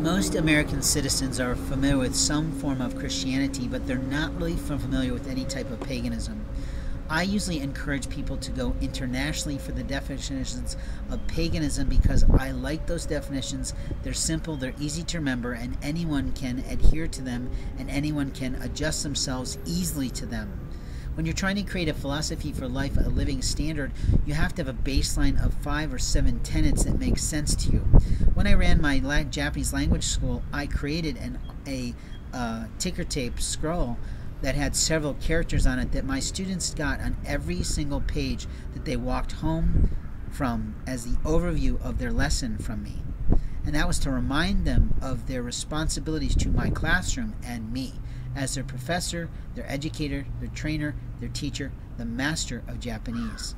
Most American citizens are familiar with some form of Christianity, but they're not really familiar with any type of paganism. I usually encourage people to go internationally for the definitions of paganism because I like those definitions. They're simple, they're easy to remember, and anyone can adhere to them and anyone can adjust themselves easily to them. When you're trying to create a philosophy for life, a living standard, you have to have a baseline of five or seven tenets that make sense to you. When I ran my Japanese language school, I created an, a uh, ticker tape scroll that had several characters on it that my students got on every single page that they walked home from as the overview of their lesson from me. And that was to remind them of their responsibilities to my classroom and me as their professor, their educator, their trainer, their teacher, the master of Japanese.